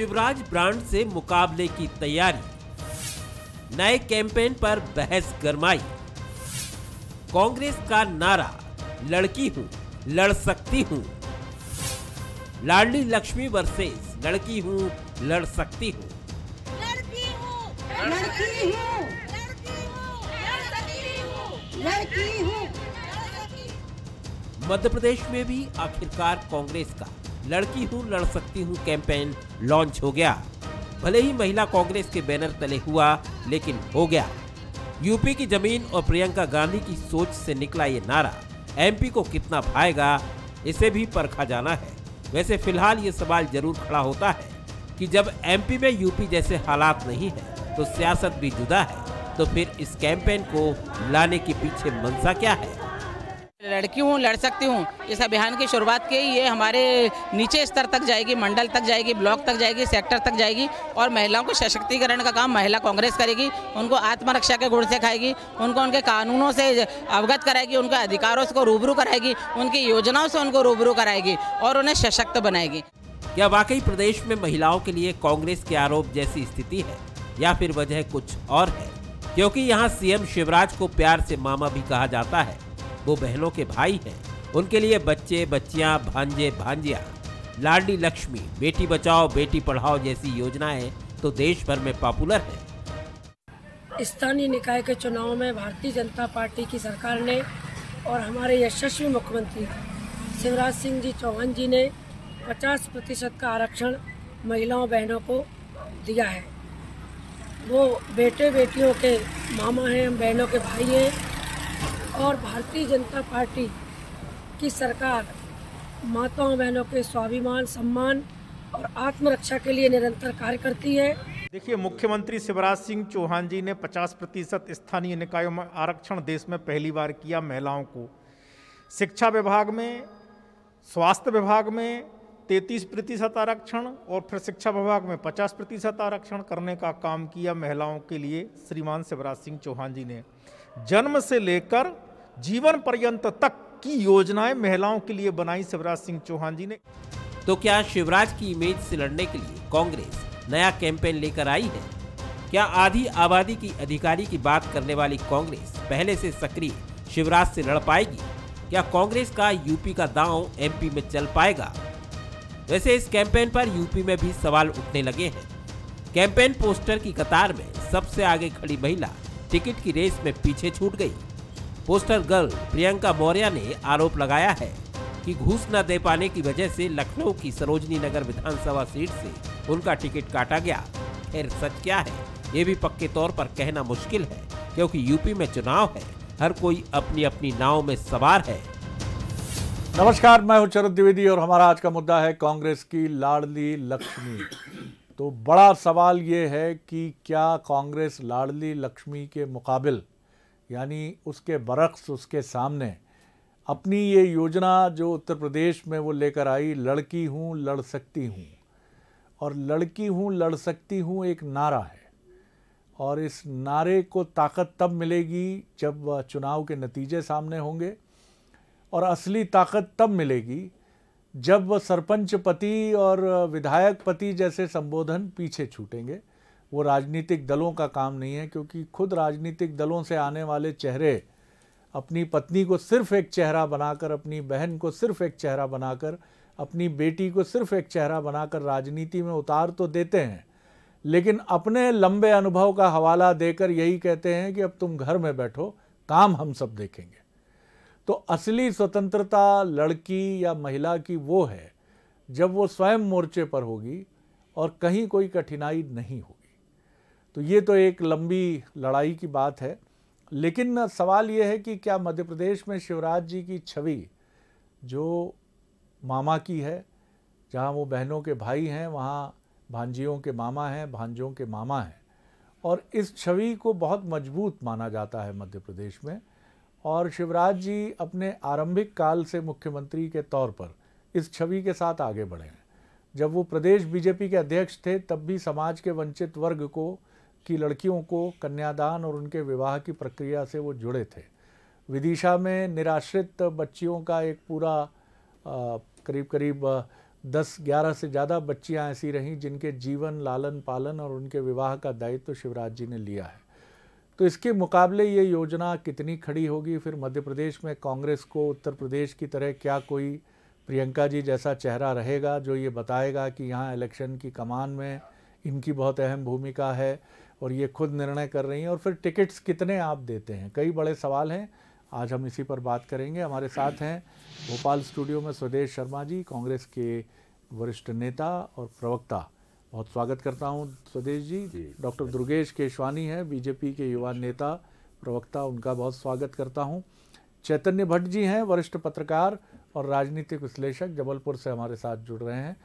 Shivraj brand से मुकाबले की तैयारी। नए कैंपेन पर बहस गरमाई। कांग्रेस का नारा लड़की हूँ लड़ सकती हूँ। लाडली लक्ष्मी वर्सेस लड़की हूँ लड़ सकती हूँ। लड़की हूँ लड़की हूँ लड़की हूँ लड़ सकती हूँ मध्य प्रदेश में भी आखिरकार कांग्रेस का। लड़की हूँ, लड़ सकती हूँ कैंपेन लॉन्च हो गया। भले ही महिला कांग्रेस के बैनर तले हुआ, लेकिन हो गया। यूपी की ज़मीन और प्रियंका गांधी की सोच से निकला ये नारा। एमपी को कितना भाएगा, इसे भी परखा जाना है। वैसे फ़िलहाल ये सवाल ज़रूर खड़ा होता है कि जब एमपी में यूपी जैसे हालात नहीं है तो सियासत भी जुदा है तो फिर इस कैंपेन को लाने के पीछे मंशा क्या है? लड़की हूँ, लड़ सकती हूँ। इस अभियान की शुरुआत की ये हमारे नीचे स्तर तक जाएगी, मंडल तक जाएगी, ब्लॉक तक जाएगी, सेक्टर तक जाएगी और महिलाओं को सशक्तिकरण का काम महिला कांग्रेस करेगी। उनको आत्मरक्षा के गुण से खाएगी उनको उनके कानूनों से अवगत कराएगी, उनके अधिकारों से रूबरू कराएगी, उनकी योजनाओं से उनको रूबरू कराएगी और उन्हें सशक्त बनाएगी। क्या वाकई प्रदेश में महिलाओं के लिए कांग्रेस के आरोप जैसी स्थिति है या फिर वजह कुछ और है? क्योंकि यहाँ सीएम शिवराज को प्यार से मामा भी कहा जाता है। वो बहनों के भाई हैं। उनके लिए बच्चे, बच्चियाँ, भांजे, भांजिया। लाडली लक्ष्मी, बेटी बचाओ, बेटी पढ़ाओ जैसी योजनाएँ तो देश भर में पॉपुलर है। स्थानीय निकाय के चुनाव में भारतीय जनता पार्टी की सरकार ने और हमारे यशस्वी मुख्यमंत्री शिवराज सिंह जी चौहान जी ने 50 प्रतिशत का आरक्षण महिलाओं, बहनों को दिया है। वो बेटे बेटियों के मामा हैं हम बहनों के भाई हैं और भारतीय जनता पार्टी की सरकार माताओं बहनों के स्वाभिमान, सम्मान और आत्मरक्षा के लिए निरंतर कार्य करती है। देखिए, मुख्यमंत्री शिवराज सिंह चौहान जी ने 50 प्रतिशत स्थानीय निकायों में आरक्षण देश में पहली बार किया महिलाओं को। शिक्षा विभाग में, स्वास्थ्य विभाग में 33 प्रतिशत आरक्षण और फिर शिक्षा विभाग में 50 प्रतिशत आरक्षण करने का काम किया महिलाओं के लिए, श्रीमान शिवराज सिंह चौहान जी ने। जन्म से लेकर जीवन पर्यंत तक की योजनाएँ महिलाओं के लिए बनाई। शिवराज सिंह चौहान जी ने तो क्या शिवराज की इमेज से लड़ने के लिए कांग्रेस नया कैंपेन लेकर आई है? क्या आधी आबादी की अधिकारी की बात करने वाली कांग्रेस पहले से सक्रिय शिवराज से लड़ पाएगी? क्या कांग्रेस का यूपी का दांव एमपी में चल पाएगा? वैसे इस कैंपेन पर यूपी में भी सवाल उठने लगे हैं। कैंपेन पोस्टर की कतार में सबसे आगे खड़ी महिला टिकट की रेस में पीछे छूट गई। पोस्टर गर्ल प्रियंका मौर्य ने आरोप लगाया है कि घूस न दे पाने की वजह से लखनऊ की सरोजनी नगर विधानसभा सीट से उनका टिकट काटा गया। खैर, सच क्या है? ये भी पक्के तौर पर कहना मुश्किल है, क्योंकि यूपी में चुनाव है। हर कोई अपनी अपनी नाव में सवार है। नमस्कार, मैं हूँ शरद द्विवेदी और हमारा आज का मुद्दा है कांग्रेस की लाडली लक्ष्मी। तो बड़ा सवाल ये है कि क्या कांग्रेस लाडली लक्ष्मी के मुकाबिल यानी उसके बरक्स उसके सामने, अपनी ये योजना जो उत्तर प्रदेश में वो लेकर आई, लड़की हूँ, लड़ सकती हूँ। और लड़की हूँ, लड़ सकती हूँ एक नारा है। और इस नारे को ताकत तब मिलेगी जब चुनाव के नतीजे सामने होंगे। और असली ताकत तब मिलेगी जब सरपंच पति और विधायक पति जैसे संबोधन पीछे छूटेंगे। वो राजनीतिक दलों का काम नहीं है, क्योंकि खुद राजनीतिक दलों से आने वाले चेहरे अपनी पत्नी को सिर्फ़ एक चेहरा बनाकर, अपनी बहन को सिर्फ़ एक चेहरा बनाकर, अपनी बेटी को सिर्फ़ एक चेहरा बनाकर राजनीति में उतार तो देते हैं, लेकिन अपने लंबे अनुभव का हवाला देकर यही कहते हैं कि अब तुम घर में बैठो, काम हम सब देखेंगे। तो असली स्वतंत्रता लड़की या महिला की वो है, जब वो स्वयं मोर्चे पर होगी और कहीं कोई कठिनाई नहीं होगी। तो ये तो एक लंबी लड़ाई की बात है। लेकिन सवाल ये है कि क्या मध्य प्रदेश में शिवराज जी की छवि जो मामा की है, जहाँ वो बहनों के भाई हैं, वहाँ भांजियों के मामा हैं, भांजों के मामा हैं, और इस छवि को बहुत मज़बूत माना जाता है मध्य प्रदेश में। और शिवराज जी अपने आरंभिक काल से मुख्यमंत्री के तौर पर इस छवि के साथ आगे बढ़े हैं। जब वो प्रदेश बीजेपी के अध्यक्ष थे, तब भी समाज के वंचित वर्ग को की लड़कियों को कन्यादान और उनके विवाह की प्रक्रिया से वो जुड़े थे। विदिशा में निराश्रित बच्चियों का एक पूरा करीब करीब दस ग्यारह से ज़्यादा बच्चियाँ ऐसी रहीं जिनके जीवन, लालन पालन और उनके विवाह का दायित्व तो शिवराज जी ने लिया है। तो इसके मुकाबले ये योजना कितनी खड़ी होगी? फिर मध्य प्रदेश में कांग्रेस को उत्तर प्रदेश की तरह क्या कोई प्रियंका जी जैसा चेहरा रहेगा जो ये बताएगा कि यहाँ इलेक्शन की कमान में इनकी बहुत अहम भूमिका है? और ये खुद निर्णय कर रही हैं और फिर टिकट्स कितने आप देते हैं? कई बड़े सवाल हैं। आज हम इसी पर बात करेंगे। हमारे साथ हैं भोपाल स्टूडियो में स्वदेश शर्मा जी कांग्रेस के वरिष्ठ नेता और प्रवक्ता। बहुत स्वागत करता हूँ स्वदेश जी। डॉक्टर दुर्गेश केशवानी हैं बीजेपी के युवा नेता प्रवक्ता उनका बहुत स्वागत करता हूँ। चैतन्य भट्ट जी हैं वरिष्ठ पत्रकार और राजनीतिक विश्लेषक जबलपुर से हमारे साथ जुड़ रहे हैं।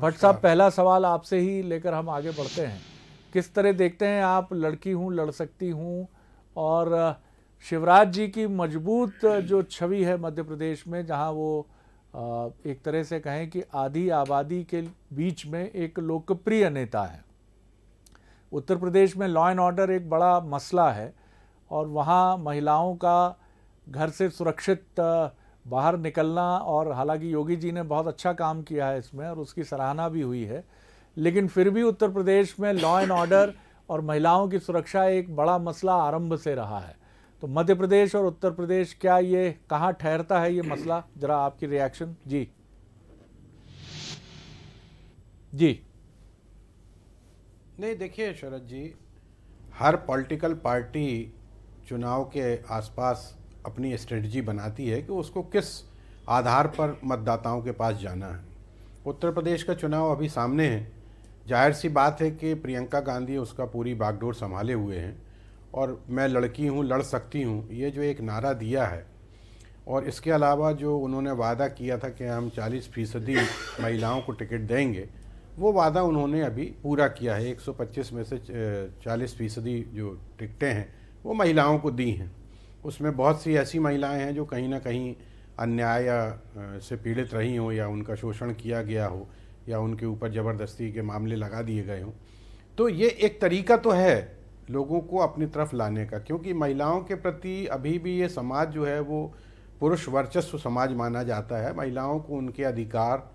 भट्ट साहब पहला सवाल आपसे ही लेकर हम आगे बढ़ते हैं। किस तरह देखते हैं आप, लड़की हूँ लड़ सकती हूँ, और शिवराज जी की मज़बूत जो छवि है मध्य प्रदेश में, जहाँ वो एक तरह से कहें कि आधी आबादी के बीच में एक लोकप्रिय नेता है। उत्तर प्रदेश में लॉ एंड ऑर्डर एक बड़ा मसला है, और वहाँ महिलाओं का घर से सुरक्षित बाहर निकलना, और हालाँकि योगी जी ने बहुत अच्छा काम किया है इसमें, और उसकी सराहना भी हुई है। लेकिन फिर भी उत्तर प्रदेश में लॉ एंड ऑर्डर और महिलाओं की सुरक्षा एक बड़ा मसला आरंभ से रहा है। तो मध्य प्रदेश और उत्तर प्रदेश क्या ये कहाँ ठहरता है ये मसला? जरा आपकी रिएक्शन जी। जी। नहीं, देखिए शरद जी, हर पॉलिटिकल पार्टी चुनाव के आसपास अपनी स्ट्रेटजी बनाती है कि उसको किस आधार पर मतदाताओं के पास जाना है। उत्तर प्रदेश का चुनाव अभी सामने है। ज़ाहिर सी बात है कि प्रियंका गांधी उसका पूरी बागडोर संभाले हुए हैं और मैं लड़की हूँ, लड़ सकती हूँ, ये जो एक नारा दिया है। और इसके अलावा जो उन्होंने वादा किया था कि हम 40 फ़ीसदी महिलाओं को टिकट देंगे, वो वादा उन्होंने अभी पूरा किया है। 125 में से 40 फ़ीसदी जो टिकटें हैं, वो महिलाओं को दी हैं। उसमें बहुत सी ऐसी महिलाएँ हैं जो कहीं ना कहीं अन्याय से पीड़ित रही हों या उनका शोषण किया गया हो। या उनके ऊपर ज़बरदस्ती के मामले लगा दिए गए हों। तो ये एक तरीका तो है लोगों को अपनी तरफ़ लाने का, क्योंकि महिलाओं के प्रति अभी भी ये समाज जो है वो पुरुष वर्चस्व समाज माना जाता है। महिलाओं को उनके अधिकार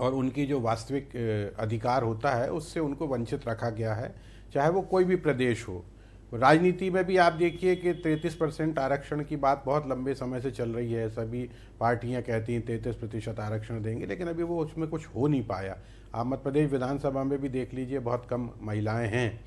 और उनकी जो वास्तविक अधिकार होता है, उससे उनको वंचित रखा गया है, चाहे वो कोई भी प्रदेश हो। राजनीति में भी आप देखिए कि तैंतीस परसेंट आरक्षण की बात बहुत लंबे समय से चल रही है। सभी पार्टियाँ कहती हैं तैंतीस प्रतिशत आरक्षण देंगे, लेकिन अभी वो उसमें कुछ हो नहीं पाया। आप मध्य प्रदेश विधानसभा में भी देख लीजिए, बहुत कम महिलाएँ हैं।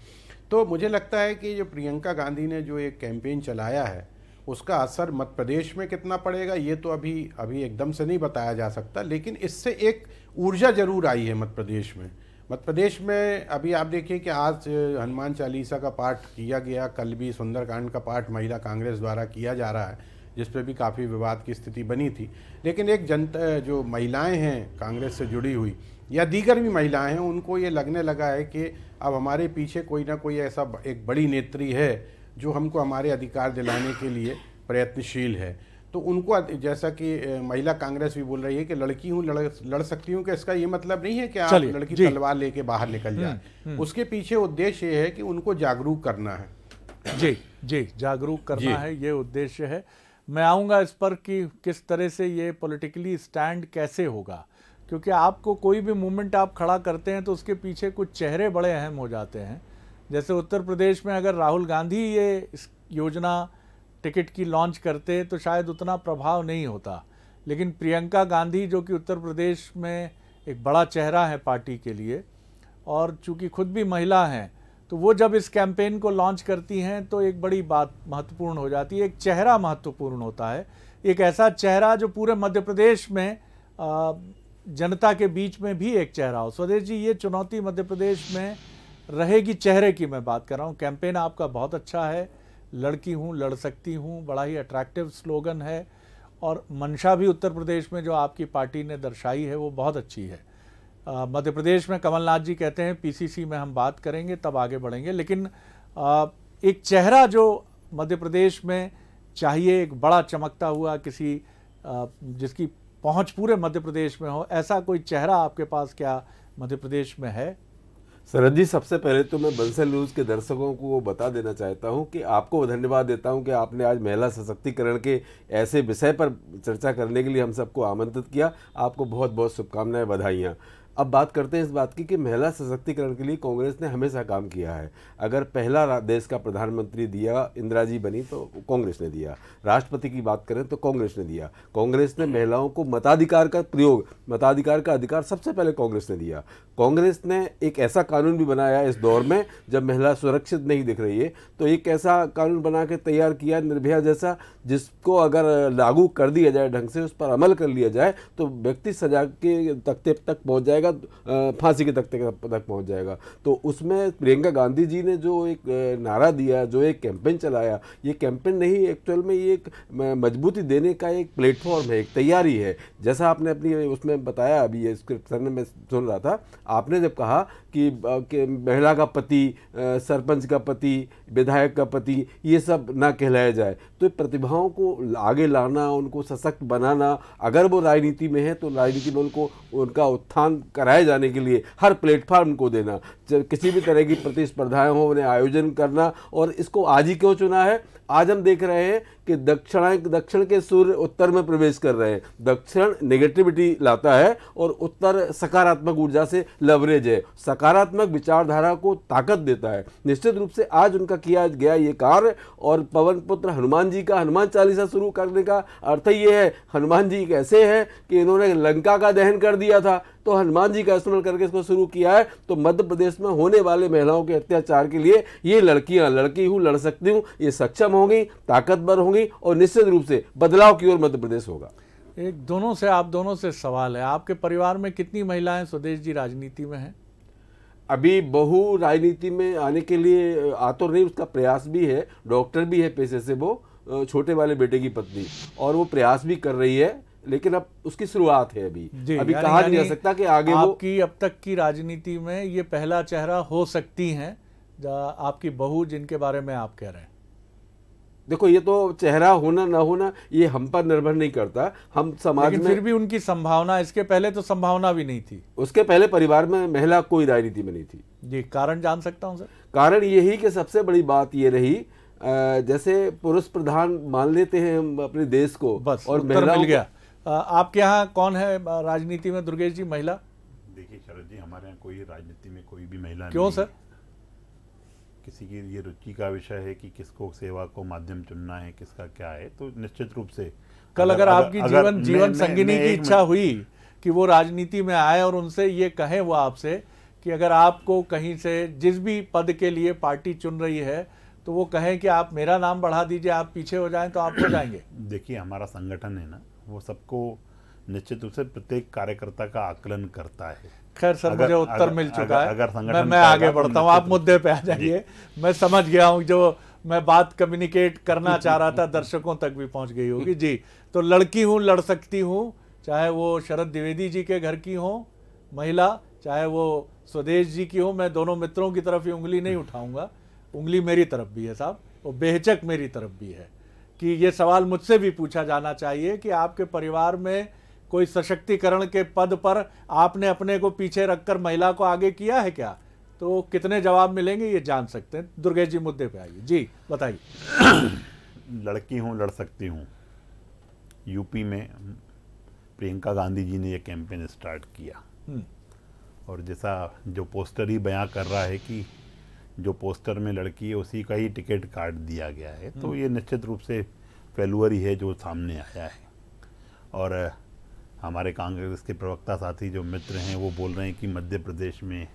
तो मुझे लगता है कि जो प्रियंका गांधी ने जो एक कैंपेन चलाया है, उसका असर मध्य प्रदेश में कितना पड़ेगा, ये तो अभी अभी एकदम से नहीं बताया जा सकता, लेकिन इससे एक ऊर्जा ज़रूर आई है मध्य प्रदेश में। मध्य प्रदेश में अभी आप देखिए कि आज हनुमान चालीसा का पाठ किया गया, कल भी सुंदरकांड का पाठ महिला कांग्रेस द्वारा किया जा रहा है, जिस पर भी काफ़ी विवाद की स्थिति बनी थी। लेकिन एक जनता, जो महिलाएँ हैं कांग्रेस से जुड़ी हुई, या दीगर भी महिलाएँ हैं, उनको ये लगने लगा है कि अब हमारे पीछे कोई ना कोई ऐसा एक बड़ी नेत्री है, जो हमको हमारे अधिकार दिलाने के लिए प्रयत्नशील है। तो उनको जैसा कि महिला कांग्रेस भी बोल रही है कि लड़की हूँ लड़ लड़ सकती हूँ कि इसका ये मतलब नहीं है कि आप लड़की तलवार लेके बाहर निकल जाए? हम्म, हम्म। उसके पीछे उद्देश्य ये है कि उनको जागरूक करना है। जी जी जागरूक करना जी, है ये उद्देश्य है। मैं आऊँगा इस पर कि किस तरह से ये पॉलिटिकली स्टैंड कैसे होगा? क्योंकि आपको कोई भी मूवमेंट आप खड़ा करते हैं तो उसके पीछे कुछ चेहरे बड़े अहम हो जाते हैं। जैसे उत्तर प्रदेश में अगर राहुल गांधी ये योजना टिकट की लॉन्च करते तो शायद उतना प्रभाव नहीं होता। लेकिन प्रियंका गांधी, जो कि उत्तर प्रदेश में एक बड़ा चेहरा है पार्टी के लिए, और चूँकि खुद भी महिला हैं तो वो जब इस कैंपेन को लॉन्च करती हैं तो एक बड़ी बात महत्वपूर्ण हो जाती है। एक चेहरा महत्वपूर्ण होता है। एक ऐसा चेहरा जो पूरे मध्य प्रदेश में जनता के बीच में भी एक चेहरा हो। स्वदेश जी, ये चुनौती मध्य प्रदेश में रहेगी चेहरे की मैं बात कर रहा हूँ। कैंपेन आपका बहुत अच्छा है। लड़की हूँ लड़ सकती हूँ बड़ा ही अट्रैक्टिव स्लोगन है और मंशा भी उत्तर प्रदेश में जो आपकी पार्टी ने दर्शाई है वो बहुत अच्छी है। मध्य प्रदेश में कमलनाथ जी कहते हैं पीसीसी में हम बात करेंगे तब आगे बढ़ेंगे। लेकिन आ, एक चेहरा जो मध्य प्रदेश में चाहिए एक बड़ा चमकता हुआ किसी आ, जिसकी पहुँच पूरे मध्य प्रदेश में हो ऐसा कोई चेहरा आपके पास क्या मध्य प्रदेश में है? सरद जी सबसे पहले तो मैं बंसल न्यूज़ के दर्शकों को बता देना चाहता हूँ कि आपको धन्यवाद देता हूँ कि आपने आज महिला सशक्तिकरण के ऐसे विषय पर चर्चा करने के लिए हम सबको आमंत्रित किया। आपको बहुत बहुत शुभकामनाएँ बधाइयाँ। अब बात करते हैं इस बात की कि महिला सशक्तिकरण के लिए कांग्रेस ने हमेशा काम किया है। अगर पहला देश का प्रधानमंत्री दिया इंदिरा जी बनी तो कांग्रेस ने दिया। राष्ट्रपति की बात करें तो कांग्रेस ने दिया। कांग्रेस ने महिलाओं को मताधिकार का प्रयोग, मताधिकार का अधिकार सबसे पहले कांग्रेस ने दिया। कांग्रेस ने एक ऐसा कानून भी बनाया इस दौर में, जब महिला सुरक्षित नहीं दिख रही है तो एक ऐसा कानून बना के तैयार किया निर्भया जैसा, जिसको अगर लागू कर दिया जाए ढंग से, उस पर अमल कर लिया जाए तो व्यक्ति सजा के तख्ते तक पहुँच जाएगा। फांसी के तख्ते तक पहुँच जाएगा। तो उसमें प्रियंका गांधी जी ने जो एक नारा दिया, जो एक कैंपेन चलाया, ये कैंपेन नहीं एक्चुअल में ये एक मजबूती देने का एक प्लेटफॉर्म है, एक तैयारी है। जैसा आपने अपनी, उसमें बताया, अभी ये स्क्रिप्ट में मैं सुन रहा था, आपने जब कहा कि, महिला का पति सरपंच का पति विधायक का पति ये सब ना कहलाया जाए। तो प्रतिभाओं को आगे लाना उनको सशक्त बनाना अगर वो राजनीति में है तो राजनीति में उनको उनका उत्थान कराए जाने के लिए हर प्लेटफॉर्म को देना। किसी भी तरह की प्रतिस्पर्धाएँ हो उन्हें आयोजन करना और इसको आज ही क्यों चुना है? आज हम देख रहे हैं कि दक्षिण दक्षिण के सूर्य उत्तर में प्रवेश कर रहे हैं। दक्षिण नेगेटिविटी लाता है और उत्तर सकारात्मक ऊर्जा से लवरेज है। सकारात्मक विचारधारा को ताकत देता है। निश्चित रूप से आज उनका किया गया ये कार्य और पवन पुत्र हनुमान जी का हनुमान चालीसा शुरू करने का अर्थ ये है। हनुमान जी कैसे है कि इन्होंने लंका का दहन कर दिया था। तो हनुमान जी का स्मरण करके इसको शुरू किया है। तो मध्य प्रदेश में होने वाले महिलाओं के अत्याचार के लिए ये लड़कियाँ लड़की हूँ लड़ सकती हूँ ये सक्षम होंगी ताकतवर होंगी और निश्चित रूप से बदलाव की ओर मध्य प्रदेश होगा। एक दोनों से आप दोनों से सवाल है। आपके परिवार में कितनी महिलाएँ स्वदेश जी राजनीति में हैं? अभी बहु राजनीति में आने के लिए आ तो नहीं उसका प्रयास भी है डॉक्टर भी है पेशे से वो छोटे वाले बेटे की पत्नी और वो प्रयास भी कर रही है। लेकिन अब उसकी शुरुआत है अभी। अभी कहा नहीं जा सकता कि आगे आपकी. अब तक की राजनीति में ये पहला चेहरा हो सकती हैं आपकी बहू जिनके बारे में आप कह रहे हैं। देखो ये तो चेहरा होना ना होना ये हम पर निर्भर नहीं करता। हम समाज में फिर भी उनकी संभावना इसके पहले तो संभावना भी नहीं थी। उसके पहले परिवार में महिला कोई राजनीति में नहीं थी। जी कारण जान सकता हूँ सर। कारण यही कि सबसे बड़ी बात ये रही जैसे पुरुष प्रधान मान लेते हैं हम अपने देश को बस और महिला मिल गया। आपके यहाँ कौन है राजनीति में दुर्गेश जी महिला? देखिए शरद जी हमारे यहाँ कोई राजनीति में कोई भी महिला क्यों सर? किसी की ये रुचि का विषय है कि किसको सेवा को माध्यम चुनना है किसका क्या है तो निश्चित रूप से कल अगर, अगर आपकी अगर, जीवन जीवन संगिनी की इच्छा हुई कि वो राजनीति में आए और उनसे ये कहे वो आपसे कि अगर आपको कहीं से जिस भी पद के लिए पार्टी चुन रही है तो वो कहें कि आप मेरा नाम बढ़ा दीजिए आप पीछे हो जाएँ तो आप हो जाएँगे। देखिए हमारा संगठन है ना वो सबको निश्चित रूप से प्रत्येक कार्यकर्ता का आकलन करता है। खैर सर मुझे उत्तर अगर, मिल चुका अगर, है। अगर संगठन मैं, मैं आगे बढ़ता हूँ। आप मुद्दे पे आ जाइए। मैं समझ गया हूँ जो मैं बात कम्युनिकेट करना चाह रहा था दर्शकों तक भी पहुँच गई होगी। जी तो लड़की हूँ लड़ सकती हूँ चाहे वो शरद द्विवेदी जी के घर की हो महिला चाहे वो स्वदेश जी की हो मैं दोनों मित्रों की तरफ़ ही उंगली नहीं उठाऊँगा। उंगली मेरी तरफ़ भी है साहब वो बेहचक मेरी तरफ़ भी है कि ये सवाल मुझसे भी पूछा जाना चाहिए कि आपके परिवार में कोई सशक्तिकरण के पद पर आपने अपने को पीछे रखकर महिला को आगे किया है क्या? तो कितने जवाब मिलेंगे ये जान सकते हैं। दुर्गेश जी मुद्दे पे आइए। जी बताइए। लड़की हूँ लड़ सकती हूँ। यूपी में प्रियंका गांधी जी ने ये कैंपेन स्टार्ट किया। हम्म। और जैसा जो पोस्टर ही बयां कर रहा है कि जो पोस्टर में लड़की है उसी का ही टिकट काट दिया गया है। तो हम्म। ये निश्चित रूप से फेलुअर ही है जो सामने आया है। और हमारे कांग्रेस के प्रवक्ता साथी जो मित्र हैं वो बोल रहे हैं कि मध्य प्रदेश में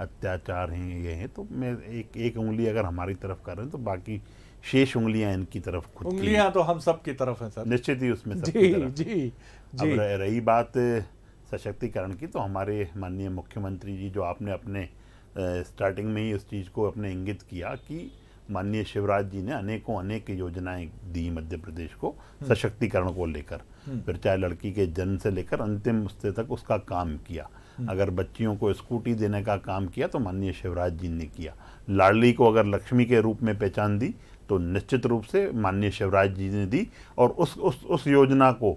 अत्याचार हैं ये हैं। तो मैं एक एक उंगली अगर हमारी तरफ़ कर रहे हैं तो बाकी शेष उंगलियाँ इनकी तरफ़ खुद उंगलियाँ तो हम सब की तरफ़ हैं सर। निश्चित ही उसमें सब जी, जी, जी, अब रही बात सशक्तिकरण की तो हमारे माननीय मुख्यमंत्री जी जो आपने अपने स्टार्टिंग में ही उस चीज़ को अपने इंगित किया कि माननीय शिवराज जी ने अनेकों अनेक योजनाएँ दी मध्य प्रदेश को हम्म। सशक्तिकरण को लेकर हम्म। फिर चाहे लड़की के जन्म से लेकर अंतिम स्थिति तक उसका काम किया हम्म। अगर बच्चियों को स्कूटी देने का काम किया तो माननीय शिवराज जी ने किया लाडली को अगर लक्ष्मी के रूप में पहचान दी तो निश्चित रूप से माननीय शिवराज जी ने दी और उस उस उस योजना को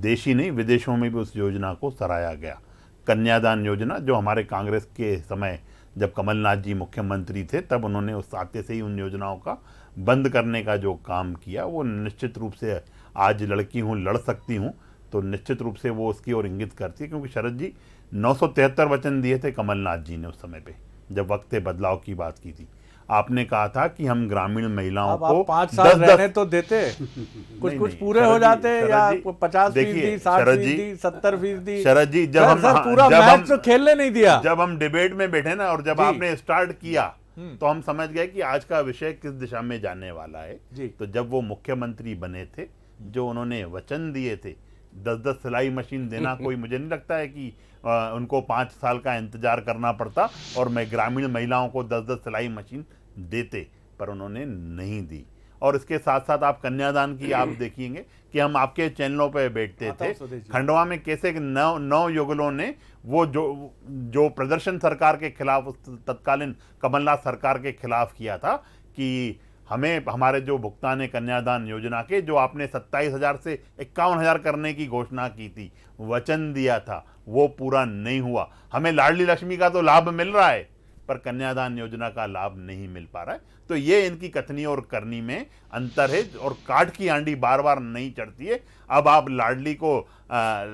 देशी नहीं विदेशों में भी उस योजना को सराहा गया कन्यादान योजना जो हमारे कांग्रेस के समय जब कमलनाथ जी मुख्यमंत्री थे, तब उन्होंने उस आते से ही उन योजनाओं का बंद करने का जो काम किया, वो निश्चित रूप से आज लड़की हूँ, लड़ सकती हूँ तो निश्चित रूप से वो उसकी ओर इंगित करती है, क्योंकि शरद जी नौ सौ तिहत्तर वचन दिए थे कमलनाथ जी ने उस समय पर जब वक्त बदलाव की बात की थी। आपने कहा था कि हम ग्रामीण महिलाओं को पाँच साल दस, रहने दस, तो देते। कुछ कुछ पूरे हो जाते या पचास फ़ीसदी साठ फ़ीसदी सत्तर फ़ीसदी। शरद जी जब हम पूरा जब मैच हम, तो खेलने नहीं दिया। जब हम डिबेट में बैठे ना और जब आपने स्टार्ट किया हम्म। तो हम समझ गए कि आज का विषय किस दिशा में जाने वाला है। तो जब वो मुख्यमंत्री बने थे जो उन्होंने वचन दिए थे दस दस सिलाई मशीन देना कोई मुझे नहीं लगता है कि आ, उनको पाँच साल का इंतज़ार करना पड़ता और मैं ग्रामीण महिलाओं को दस दस सिलाई मशीन देते पर उन्होंने नहीं दी और इसके साथ साथ आप कन्यादान की आप देखेंगे कि हम आपके चैनलों पे बैठते थे। खंडवा में कैसे नौ नौ युगलों ने वो जो जो प्रदर्शन सरकार के खिलाफ उस तत्कालीन कमलनाथ सरकार के खिलाफ किया था कि हमें हमारे जो भुगतान है कन्यादान योजना के जो आपने सत्ताईस हज़ार से इक्यावन हज़ार करने की घोषणा की थी वचन दिया था वो पूरा नहीं हुआ। हमें लाडली लक्ष्मी का तो लाभ मिल रहा है पर कन्यादान योजना का लाभ नहीं मिल पा रहा है। तो ये इनकी कथनी और करनी में अंतर है और काट की आंडी बार बार नहीं चढ़ती है। अब आप लाडली को आ,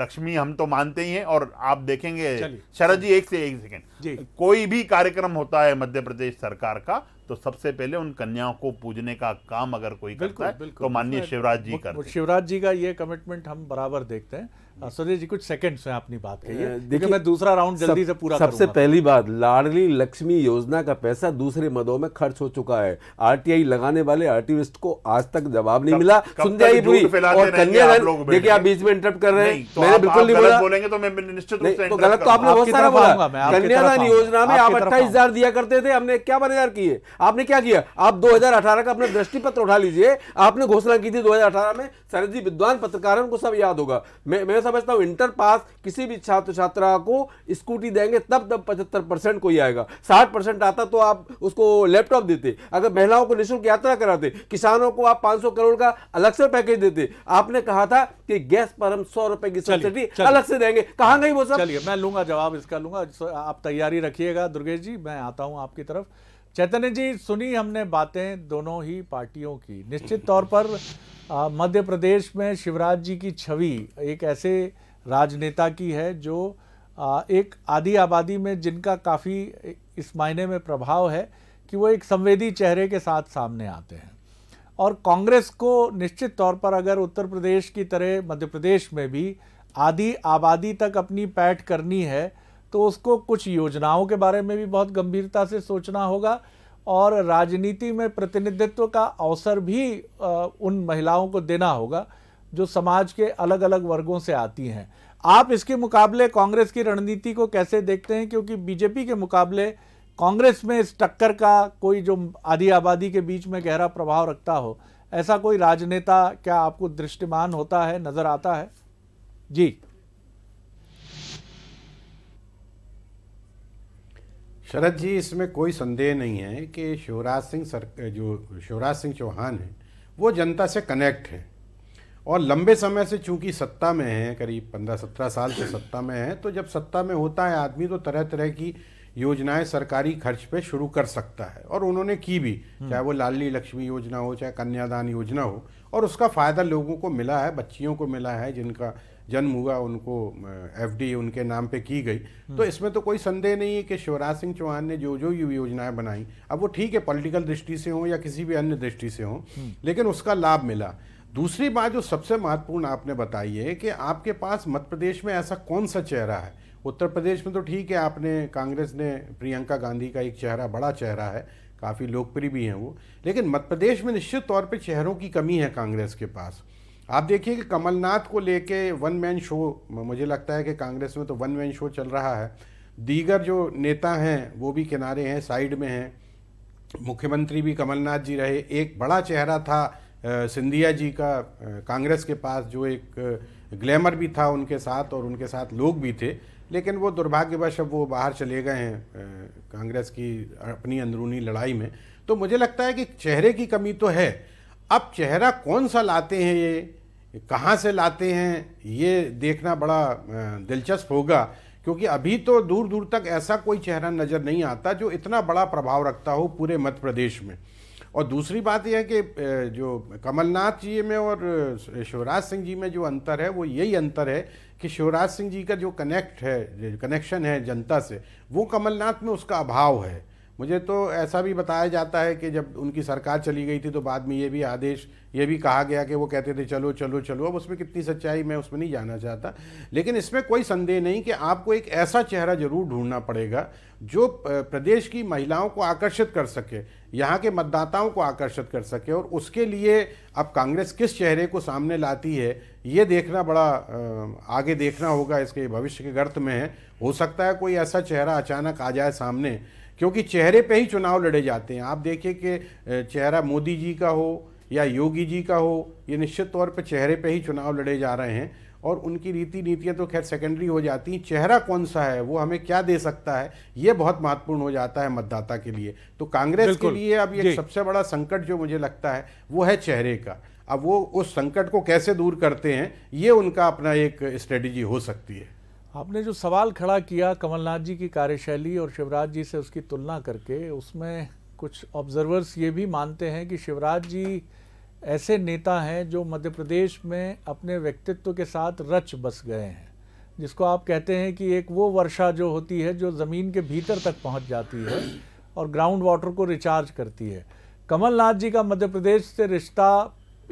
लक्ष्मी हम तो मानते ही हैं और आप देखेंगे शरद जी एक से एक सेकेंड। कोई भी कार्यक्रम होता है मध्य प्रदेश सरकार का तो सबसे पहले उन कन्याओं को पूजने का काम अगर कोई करता बिल्कुल है बिल्कुल। तो माननीय शिवराज जी वो- करते वो हैं। शिवराज जी का ये कमिटमेंट हम बराबर देखते हैं। सुरेश जी कुछ सेकंड्स में अपनी बात कहिए अ, देखिए मैं दूसरा राउंड जल्दी सब- से पूरा सबसे पहली बात लाडली लक्ष्मी योजना का पैसा दूसरे मदों में खर्च हो चुका है। आरटीआई लगाने वाले आर्टिस्ट को आज तक जवाब नहीं मिला। सुन जाइए पूरी। और कन्यादान देखिए आप बीच में इंटरप्ट कर रहे हैं। तो मैंने बिल्कुल नहीं बोला। बोलेंगे तो मैं निश्चित रूप से तो गलत तो आपने बहुत सारा बोला कन्यादान योजना में आप अट्ठाईस हज़ार दिया करते थे हमने क्या हज़ार किए? आपने क्या किया? आप 2018 का अपना दृष्टि पत्र उठा लीजिए। आपने घोषणा की थी 2018 में शरद जी विद्वान पत्रकारों को सब याद होगा। मैं मैं समझता हूँ इंटर पास किसी भी छात्र छात्रा को स्कूटी देंगे तब तब पचहत्तर परसेंट कोई आएगा। साठ परसेंट आता तो आप उसको लैपटॉप देते। अगर महिलाओं को निःशुल्क यात्रा कराते किसानों को आप 500 करोड़ का अलग से पैकेज देते। आपने कहा था कि गैस पर हम सौ रुपए की सब्सिडी अलग से देंगे। कहाँ गई वो सब? चलिए मैं लूँगा जवाब इसका लूँगा। आप तैयारी रखिएगा दुर्गेश जी मैं आता हूँ आपकी तरफ़। चैतन्य जी सुनी हमने बातें दोनों ही पार्टियों की। निश्चित तौर पर मध्य प्रदेश में शिवराज जी की छवि एक ऐसे राजनेता की है जो आ, एक आधी आबादी में जिनका काफ़ी इस मायने में प्रभाव है कि वो एक संवेदी चेहरे के साथ सामने आते हैं। और कांग्रेस को निश्चित तौर पर अगर उत्तर प्रदेश की तरह मध्य प्रदेश में भी आधी आबादी तक अपनी पैठ करनी है तो उसको कुछ योजनाओं के बारे में भी बहुत गंभीरता से सोचना होगा और राजनीति में प्रतिनिधित्व का अवसर भी उन महिलाओं को देना होगा जो समाज के अलग अलग वर्गों से आती हैं। आप इसके मुकाबले कांग्रेस की रणनीति को कैसे देखते हैं? क्योंकि बीजेपी के मुकाबले कांग्रेस में इस टक्कर का कोई जो आधी आबादी के बीच में गहरा प्रभाव रखता हो, ऐसा कोई राजनेता क्या आपको दृष्टिमान होता है, नज़र आता है? जी। शरद जी इसमें कोई संदेह नहीं है कि शिवराज सिंह सर जो शिवराज सिंह चौहान हैं वो जनता से कनेक्ट है। और लंबे समय से चूँकि सत्ता में है करीब पंद्रह सत्रह साल से सत्ता में हैं तो जब सत्ता में होता है आदमी तो तरह तरह की योजनाएँ सरकारी खर्च पे शुरू कर सकता है। और उन्होंने की भी चाहे वो लाडली लक्ष्मी योजना हो चाहे कन्यादान योजना हो और उसका फ़ायदा लोगों को मिला है बच्चियों को मिला है जिनका जन्म हुआ उनको एफडी उनके नाम पे की गई। तो इसमें तो कोई संदेह नहीं है कि शिवराज सिंह चौहान ने जो जो ये योजनाएँ बनाई। अब वो ठीक है पॉलिटिकल दृष्टि से हो या किसी भी अन्य दृष्टि से हो लेकिन उसका लाभ मिला। दूसरी बात जो सबसे महत्वपूर्ण आपने बताई है कि आपके पास मध्य प्रदेश में ऐसा कौन सा चेहरा है? उत्तर प्रदेश में तो ठीक है आपने कांग्रेस ने प्रियंका गांधी का एक चेहरा बड़ा चेहरा है काफ़ी लोकप्रिय भी हैं वो लेकिन मध्य प्रदेश में निश्चित तौर पे चेहरों की कमी है कांग्रेस के पास। आप देखिए कि कमलनाथ को लेके वन मैन शो मुझे लगता है कि कांग्रेस में तो वन मैन शो चल रहा है। दीगर जो नेता हैं, वो भी किनारे हैं साइड में हैं। मुख्यमंत्री भी कमलनाथ जी रहे। एक बड़ा चेहरा था सिंधिया जी का कांग्रेस के पास, जो एक ग्लैमर भी था उनके साथ और उनके साथ लोग भी थे। लेकिन वो दुर्भाग्यवश अब वो बाहर चले गए हैं कांग्रेस की अपनी अंदरूनी लड़ाई में। तो मुझे लगता है कि चेहरे की कमी तो है अब चेहरा कौन सा लाते हैं ये? कहाँ से लाते हैं? ये देखना बड़ा दिलचस्प होगा, क्योंकि अभी तो दूर दूर तक ऐसा कोई चेहरा नज़र नहीं आता जो इतना बड़ा प्रभाव रखता हो पूरे मध्य प्रदेश में। और दूसरी बात यह है कि जो कमलनाथ जी में और शिवराज सिंह जी में जो अंतर है, वो यही अंतर है कि शिवराज सिंह जी का जो कनेक्ट है, कनेक्शन है जनता से, वो कमलनाथ में उसका अभाव है। मुझे तो ऐसा भी बताया जाता है कि जब उनकी सरकार चली गई थी तो बाद में ये भी आदेश, ये भी कहा गया कि वो कहते थे, चलो चलो चलो। अब उसमें कितनी सच्चाई मैं उसमें नहीं जाना चाहता। लेकिन इसमें कोई संदेह नहीं कि आपको एक ऐसा चेहरा ज़रूर ढूंढना पड़ेगा जो प्रदेश की महिलाओं को आकर्षित कर सके, यहाँ के मतदाताओं को आकर्षित कर सके और उसके लिए अब कांग्रेस किस चेहरे को सामने लाती है, ये देखना बड़ा आगे देखना होगा, इसके भविष्य के गर्त में है। हो सकता है कोई ऐसा चेहरा अचानक आ जाए सामने क्योंकि चेहरे पे ही चुनाव लड़े जाते हैं। आप देखिए कि चेहरा मोदी जी का हो या योगी जी का हो ये निश्चित तौर पे चेहरे पे ही चुनाव लड़े जा रहे हैं और उनकी रीति नीतियाँ तो खैर सेकेंडरी हो जाती हैं। चेहरा कौन सा है वो हमें क्या दे सकता है ये बहुत महत्वपूर्ण हो जाता है मतदाता के लिए। तो कांग्रेस के लिए अब ये सबसे बड़ा संकट जो मुझे लगता है वो है चेहरे का। अब वो उस संकट को कैसे दूर करते हैं ये उनका अपना एक स्ट्रेटेजी हो सकती है। आपने जो सवाल खड़ा किया कमलनाथ जी की कार्यशैली और शिवराज जी से उसकी तुलना करके, उसमें कुछ ऑब्जर्वर्स ये भी मानते हैं कि शिवराज जी ऐसे नेता हैं जो मध्य प्रदेश में अपने व्यक्तित्व के साथ रच बस गए हैं, जिसको आप कहते हैं कि एक वो वर्षा जो होती है जो ज़मीन के भीतर तक पहुँच जाती है और ग्राउंड वाटर को रिचार्ज करती है। कमलनाथ जी का मध्य प्रदेश से रिश्ता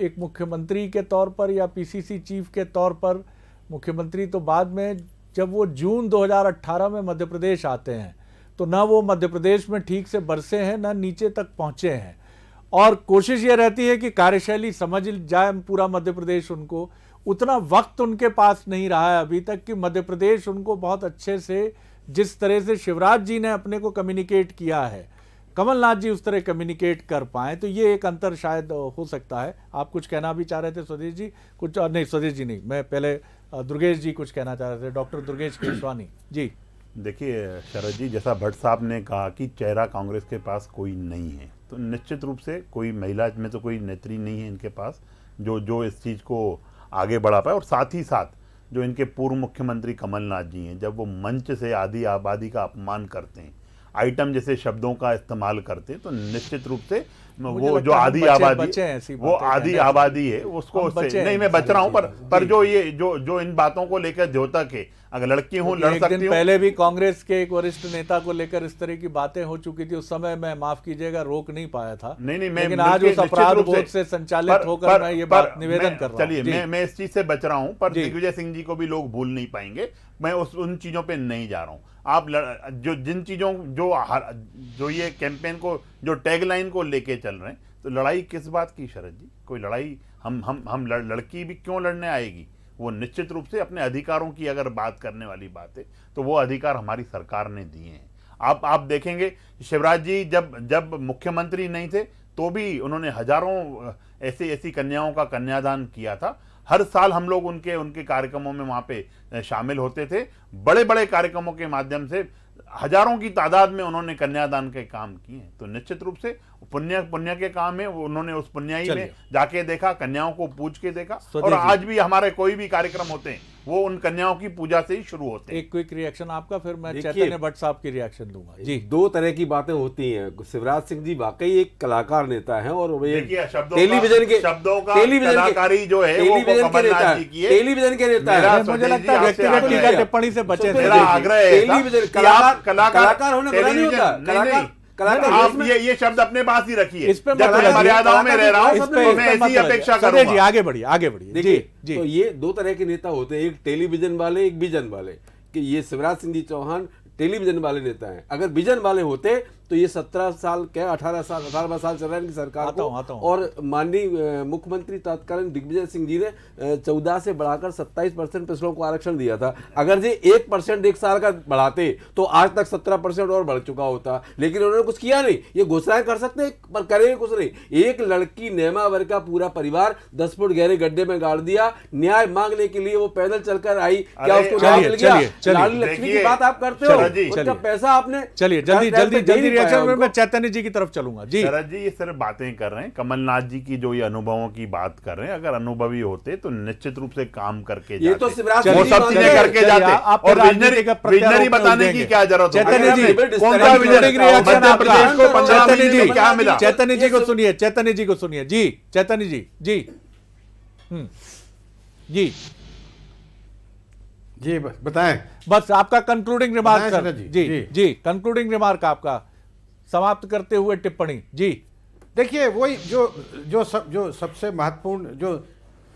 एक मुख्यमंत्री के तौर पर या पीसीसी चीफ के तौर पर, मुख्यमंत्री तो बाद में जब वो जून 2018 में मध्य प्रदेश आते हैं तो ना वो मध्य प्रदेश में ठीक से बरसे हैं, ना नीचे तक पहुँचे हैं। और कोशिश ये रहती है कि कार्यशैली समझ जाए पूरा मध्य प्रदेश उनको। उतना वक्त उनके पास नहीं रहा है अभी तक कि मध्य प्रदेश उनको बहुत अच्छे से, जिस तरह से शिवराज जी ने अपने को कम्युनिकेट किया है, कमलनाथ जी उस तरह कम्युनिकेट कर पाए तो ये एक अंतर शायद हो सकता है। आप कुछ कहना भी चाह रहे थे, स्वदेश जी? कुछ नहीं, स्वदेश जी नहीं, मैं पहले दुर्गेश जी कुछ कहना चाह रहे थे, डॉक्टर दुर्गेश केशवानी। जी। देखिए, शरद जी, जैसा भट्ट साहब ने कहा कि चेहरा कांग्रेस के पास कोई नहीं है तो निश्चित रूप से कोई महिला में तो कोई नेत्री नहीं है इनके पास, जो जो इस चीज़ को आगे बढ़ा पाए और साथ ही साथ जो इनके पूर्व मुख्यमंत्री कमलनाथ जी हैं, जब वो मंच से आदि आबादी का अपमान करते हैं आइटम जैसे शब्दों का इस्तेमाल करते हैं तो निश्चित रूप से वो जो आधी आदि आबादी वो आधी आदि आबादी है उसको नहीं मैं बच रहा हूँ पर पर जो ये जो जो इन बातों को लेकर द्योतक है अगर लड़की हूँ लड़ सकती दिन पहले भी कांग्रेस के एक वरिष्ठ नेता को लेकर इस तरह की बातें हो चुकी थी उस समय मैं माफ़ कीजिएगा रोक नहीं पाया था। नहीं नहीं मैं लेकिन आज उस अपराध बोध से संचालित होकर मैं ये बात निवेदन कर रहा हूँ। चलिए मैं मैं इस चीज़ से बच रहा हूँ पर दिग्विजय सिंह जी को भी लोग भूल नहीं पाएँगे। मैं उस उन चीज़ों पर नहीं जा रहा हूँ। आप लड़- जो जिन चीज़ों जो जो ये कैंपेन को जो टैगलाइन को लेके चल रहे हैं तो लड़ाई किस बात की शरद जी? कोई लड़ाई हम हम हम लड़, लड़की भी क्यों लड़ने आएगी? वो निश्चित रूप से अपने अधिकारों की अगर बात करने वाली बात है तो वो अधिकार हमारी सरकार ने दिए हैं। आप आप देखेंगे, शिवराज जी जब जब मुख्यमंत्री नहीं थे तो भी उन्होंने हज़ारों ऐसी ऐसी कन्याओं का कन्यादान किया था। हर साल हम लोग उनके उनके कार्यक्रमों में वहाँ पे शामिल होते थे। बड़े बड़े कार्यक्रमों के माध्यम से हज़ारों की तादाद में उन्होंने कन्यादान के काम किए तो निश्चित रूप से पुण्य पुण्य के काम है उन्होंने उस पुण्याई में जाके देखा कन्याओं को पूज के देखा। और आज भी हमारे कोई भी कार्यक्रम होते हैं वो उन कन्याओं की पूजा से ही शुरू होते हैं। एक क्विक रिएक्शन आपका फिर मैं चैतन्य भट्ट साहब की रिएक्शन दूँगा। जी। दो तरह की बातें होती हैं। शिवराज सिंह जी वाकई एक कलाकार नेता हैं और वे टेलीविज़न के शब्दों का टेलीविज़न कलाकारी जो है, टेलीविज़न के नेता। टेलीविज़न के नेता हैं। मुझे लगता है व्यक्तिगत टीका टिप्पणी से बचे मेरा आग्रह है टेलीविज़न कलाकार कलाकार कलाकार होना नहीं होता। आप ये ये शब्द अपने पास ही रखिए। इस पे मर्यादाओं में रह रहा हूँ तो मैं ऐसी अपेक्षा करूँगा। जी आगे बढ़िए आगे बढ़िए। देखिए जी। तो ये दो तरह के नेता होते हैं एक टेलीविज़न वाले एक विजन वाले। कि ये शिवराज सिंह जी चौहान टेलीविज़न वाले नेता हैं। अगर विजन वाले होते तो ये सत्रह साल क्या अठारह साल अठारह साल चल रहा है इनकी सरकार आता को। हूँ, आता हूँ। और माननीय मुख्यमंत्री तत्कालीन दिग्विजय सिंह जी ने चौदह से बढ़ाकर सत्ताईस परसेंट पिछड़ों को आरक्षण दिया था। अगर जी एक परसेंट एक साल का बढ़ाते तो आज तक सत्रह परसेंट और बढ़ चुका होता। लेकिन उन्होंने कुछ किया नहीं। ये घोषणाएँ कर सकते पर करेंगे कुछ नहीं। एक लड़की नेमावर का पूरा परिवार दस फुट गहरे गड्ढे में गाड़ दिया। न्याय मांगने के लिए वो पैदल चलकर आई। क्या उसको न्याय चलिए, मिल गया चलिए, चलिए। लाडली लक्ष्मी की बात आप करते हो? उसका पैसा आपने चलिए, जल्दी- जल्दी- जल्दी रिएक्शन में मैं चैतन्य जी की तरफ़ चलूँगा। जी। शरद जी ये सिर्फ़ बातें कर रहे हैं। कमलनाथ जी की जो ये अनुभवों की बात कर रहे हैं अगर अनुभवी होते तो निश्चित रूप से काम करके ये तो शिवराज वो सब चीज़ें करके जाते। और विजनरी विजनरी बताने की क्या ज़रूरत चैतन्य जी, कौन सा कंक्लूडिंग विजन रिएक्शन मध्य आपका। प्रदेश को चैतन्य जी। क्या मिला? चैतन्य जी को सुनिए चैतन्य जी को सुनिए। जी चैतन्य जी जी। हम्म, जी। जी ब- बताएँ। बस आपका कंक्लूडिंग रिमार्क जी। जी। जी। कंक्लूडिंग रिमार्क आपका। समाप्त करते हुए टिप्पणी। जी। देखिए, वही जो जो सब, जो सबसे महत्वपूर्ण, जो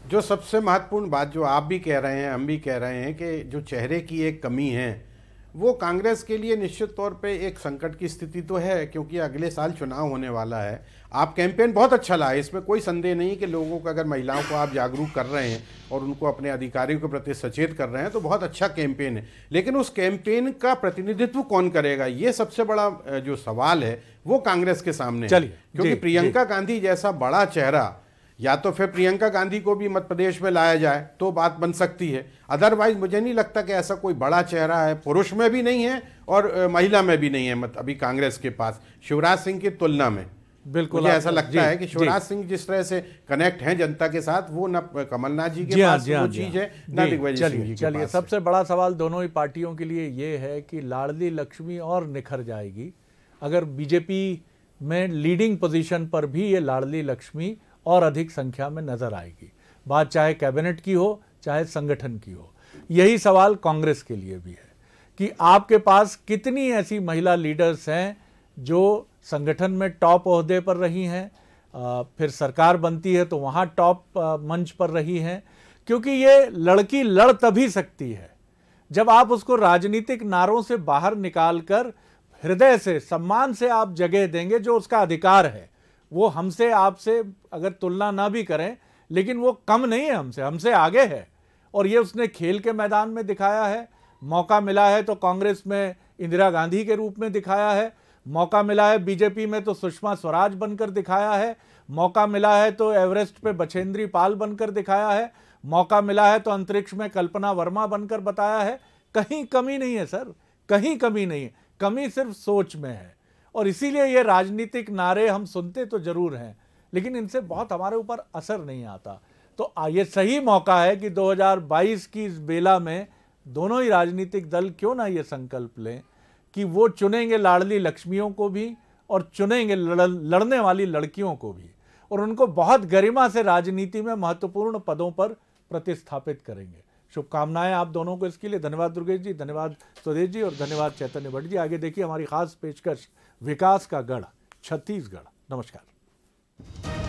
जो सबसे महत्वपूर्ण बात जो आप भी कह रहे हैं, हम भी कह रहे हैं कि जो चेहरे की एक कमी है वो कांग्रेस के लिए निश्चित तौर पे एक संकट की स्थिति तो है क्योंकि अगले साल चुनाव होने वाला है। आप कैंपेन बहुत अच्छा लाए इसमें कोई संदेह नहीं कि लोगों को अगर महिलाओं को आप जागरूक कर रहे हैं और उनको अपने अधिकारियों के प्रति सचेत कर रहे हैं तो बहुत अच्छा कैंपेन है। लेकिन उस कैंपेन का प्रतिनिधित्व कौन करेगा ये सबसे बड़ा जो सवाल है वो कांग्रेस के सामने चलिए, क्योंकि प्रियंका गांधी जैसा बड़ा चेहरा या तो फिर प्रियंका गांधी को भी मध्य प्रदेश में लाया जाए तो बात बन सकती है। अदरवाइज़ मुझे नहीं लगता कि ऐसा कोई बड़ा चेहरा है। पुरुष में भी नहीं है और महिला में भी नहीं है मत अभी कांग्रेस के पास शिवराज सिंह की तुलना में। बिल्कुल मुझे ऐसा लगता है कि शिवराज सिंह जिस तरह से कनेक्ट हैं जनता के साथ वो न कमलनाथ जी के जी हाँ पास जी हाँ वो चीज़ हाँ। है। न दिग्विजय सिंह जी चलिए। सबसे बड़ा सवाल दोनों ही पार्टियों के लिए ये है कि लाडली लक्ष्मी और निखर जाएगी। अगर बीजेपी में लीडिंग पोजीशन पर भी ये लाडली लक्ष्मी और अधिक संख्या में नज़र आएगी। बात चाहे कैबिनेट की हो, चाहे संगठन की हो। यही सवाल कांग्रेस के लिए भी है कि आपके पास कितनी ऐसी महिला लीडर्स हैं जो संगठन में टॉप ओहदे पर रही हैं फिर सरकार बनती है तो वहाँ टॉप मंच पर रही हैं, क्योंकि ये लड़की लड़ तभी सकती है जब आप उसको राजनीतिक नारों से बाहर निकालकर हृदय से, सम्मान से आप जगह देंगे जो उसका अधिकार है। वो हमसे, आपसे अगर तुलना ना भी करें, लेकिन वो कम नहीं है हमसे हमसे आगे है। और ये उसने खेल के मैदान में दिखाया है। मौका मिला है तो कांग्रेस में इंदिरा गांधी के रूप में दिखाया है। मौका मिला है बीजेपी में तो सुषमा स्वराज बनकर दिखाया है। मौका मिला है तो एवरेस्ट पे बछेंद्री पाल बनकर दिखाया है। मौका मिला है तो अंतरिक्ष में कल्पना वर्मा बनकर बताया है। कहीं कमी नहीं है, सर, कहीं कमी नहीं है। कमी सिर्फ़ सोच में है। और इसीलिए ये राजनीतिक नारे हम सुनते तो ज़रूर हैं लेकिन इनसे बहुत हमारे ऊपर असर नहीं आता। तो ये सही मौका है कि 2022 की इस बेला में दोनों ही राजनीतिक दल क्यों ना ये संकल्प लें कि वो चुनेंगे लाडली लक्ष्मियों को भी और चुनेंगे लड़, लड़ने वाली लड़कियों को भी और उनको बहुत गरिमा से राजनीति में महत्वपूर्ण पदों पर प्रतिस्थापित करेंगे। शुभकामनाएँ आप दोनों को इसके लिए। धन्यवाद दुर्गेश जी धन्यवाद स्वदेश जी और धन्यवाद चैतन्य भट्ट जी। आगे देखिए हमारी खास पेशकश विकास का गढ़ छत्तीसगढ़। नमस्कार।